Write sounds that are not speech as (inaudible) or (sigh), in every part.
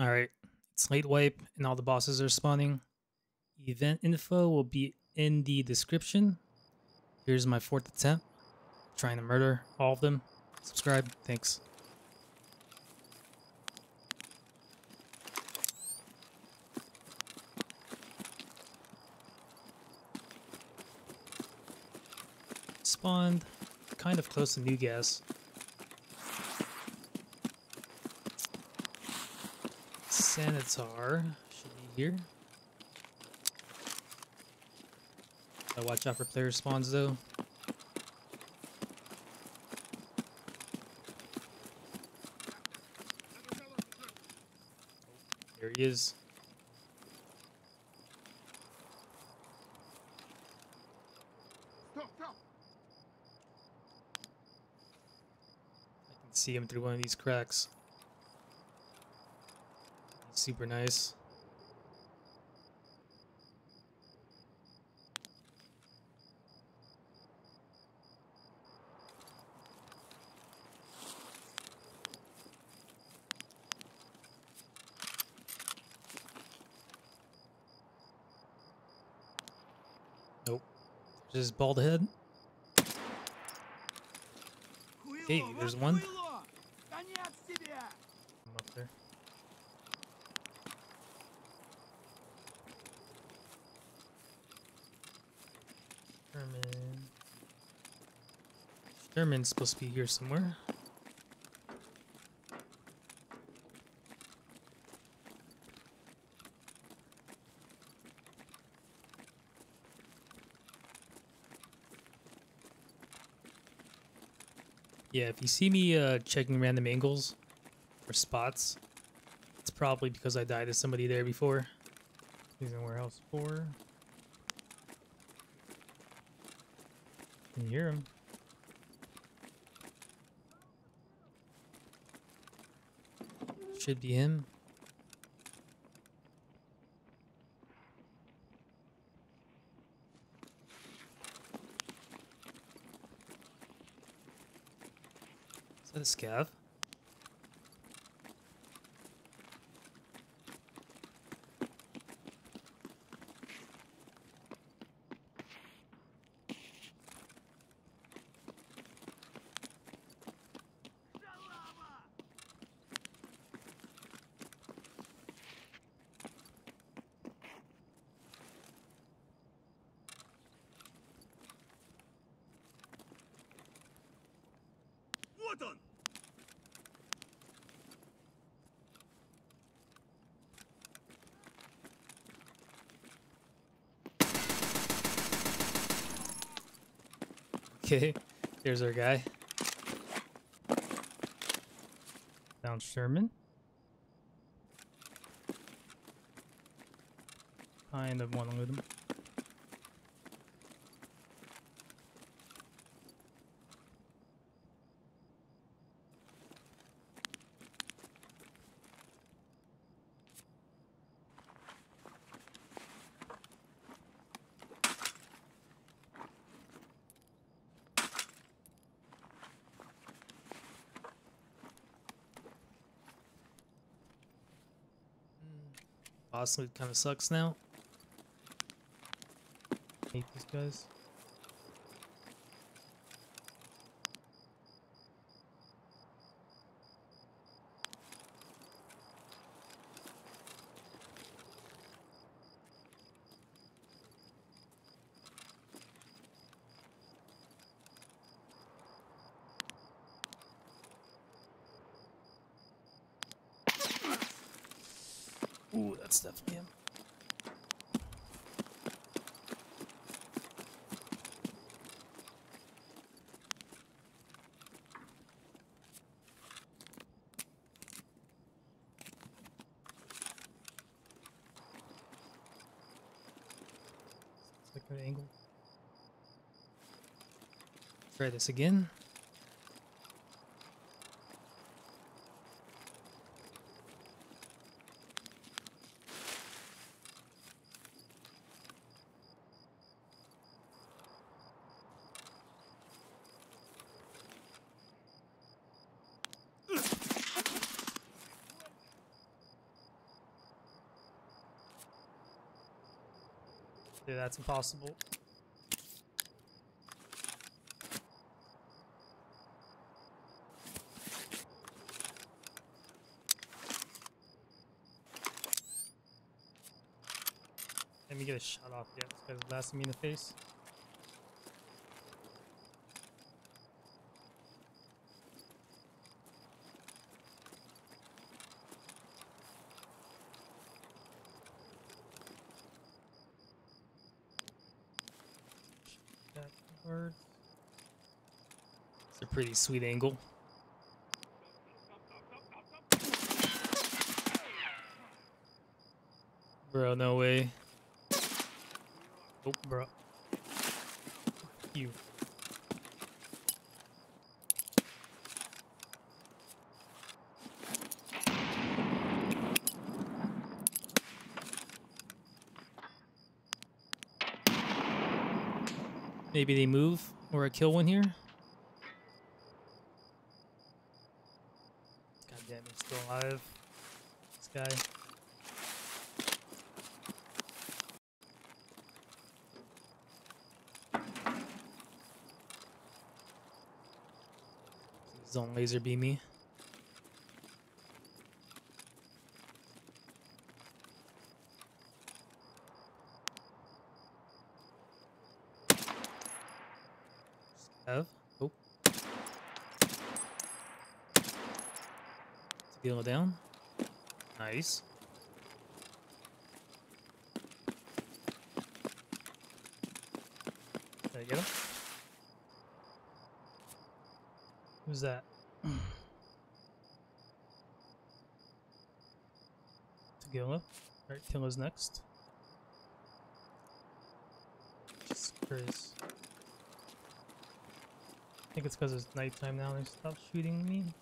Alright, it's late wipe and all the bosses are spawning. Event info will be in the description. Here's my fourth attempt. Trying to murder all of them. Subscribe. Thanks. Spawned kind of close to New Gas. Sanitar should be here. Gotta watch out for player spawns though. There he is. I can see him through one of these cracks. Super nice. Nope. There's bald head. Hey, there's one. I'm up there. Shturman. Shturman's supposed to be here somewhere. Yeah, if you see me uh, checking random angles or spots, it's probably because I died to somebody there before. He's in warehouse four. Can you hear him? Should be him. Is that a scav? Okay, there's our guy. Found Shturman. Kind of want to loot him. Loot kind of sucks now. Hate these guys. That's definitely him. Angle. Try this again. Yeah, that's impossible. Let me get a shot off. Yeah, this guy's blasting me in the face. It's a pretty sweet angle. Bro, no way. Oh, bro. You. Maybe they move or I kill one here. God damn, he's still alive. This guy. Zone laser beam me. Have. Oh. Deal down. Nice. Did I get him? Who's that? (sighs) Tagilla. Alright, Killa's next. Christ. I think it's because it's nighttime now and they stopped shooting me.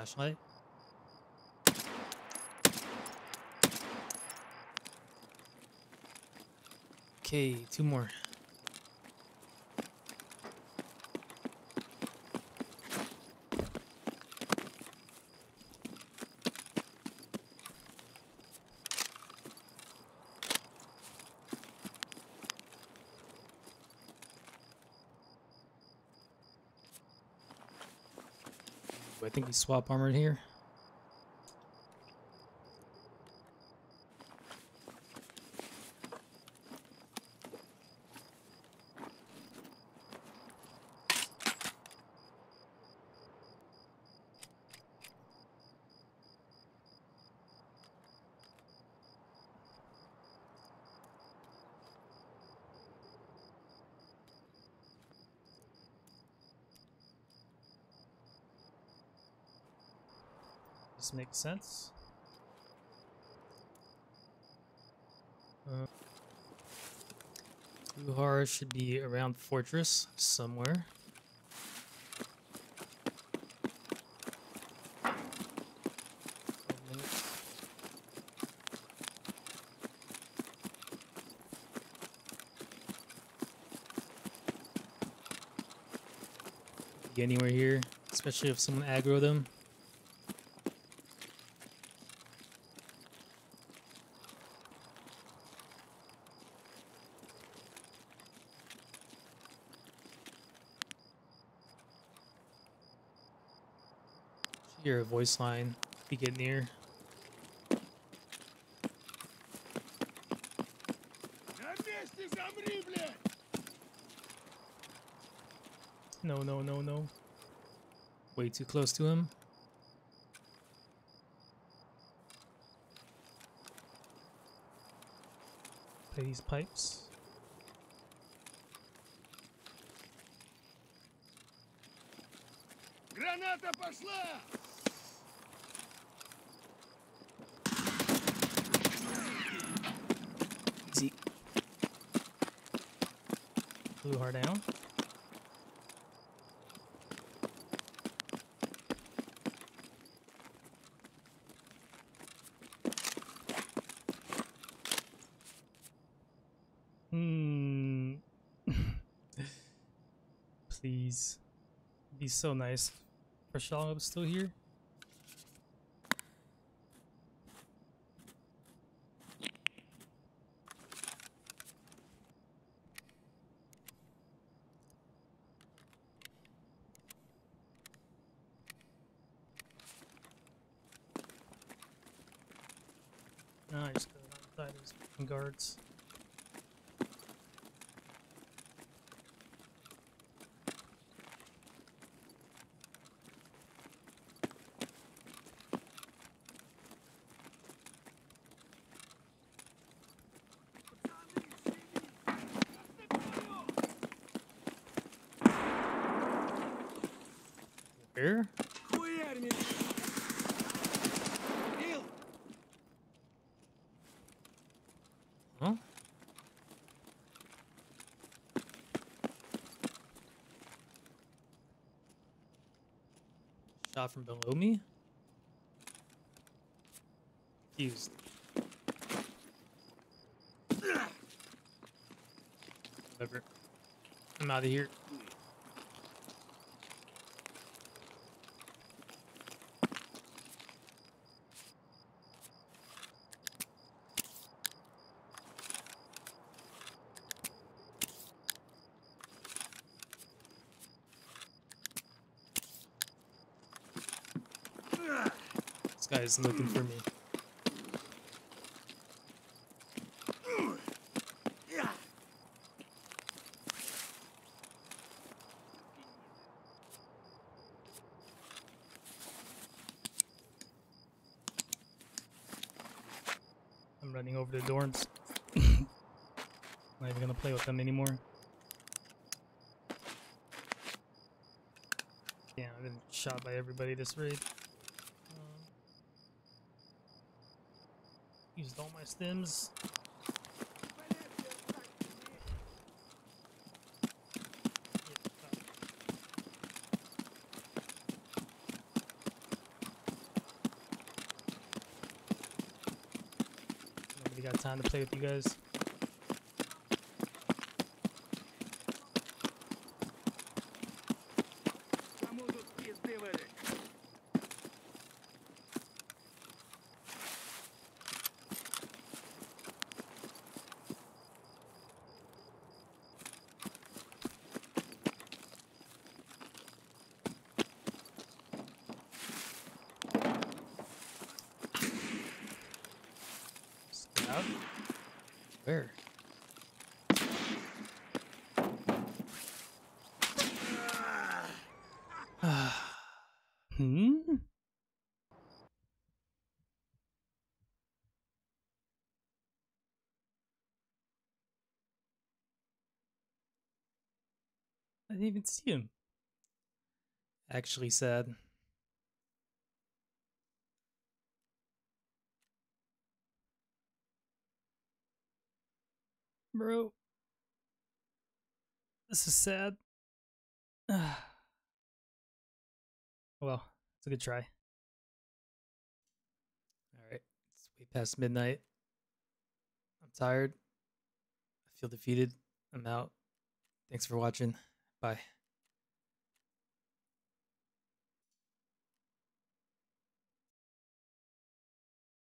Flashlight. Okay, two more. I think we swap armored here. This makes sense. Uh, Glukhar should be around Fortress somewhere. Anywhere here, especially if someone aggro them. hear a voice line if you get near. No, no, no, no. Way too close to him. Play these pipes. Граната пошла! Glukhar down. Hmm. (laughs) Please. Be so nice. Prashal still here. No, I just go outside fucking guards. Where? Shot from below me? Confused. Whatever. I'm out of here. This guy's looking for me. I'm running over the dorms. (coughs) Not even gonna play with them anymore. Yeah, I've been shot by everybody this raid. Used all my stims. Nobody got time to play with you guys. (sighs) Hmm? I didn't even see him. Actually sad. Bro. This is sad. (sighs) well, it's a good try. Alright, it's way past midnight. I'm tired. I feel defeated. I'm out. Thanks for watching. Bye.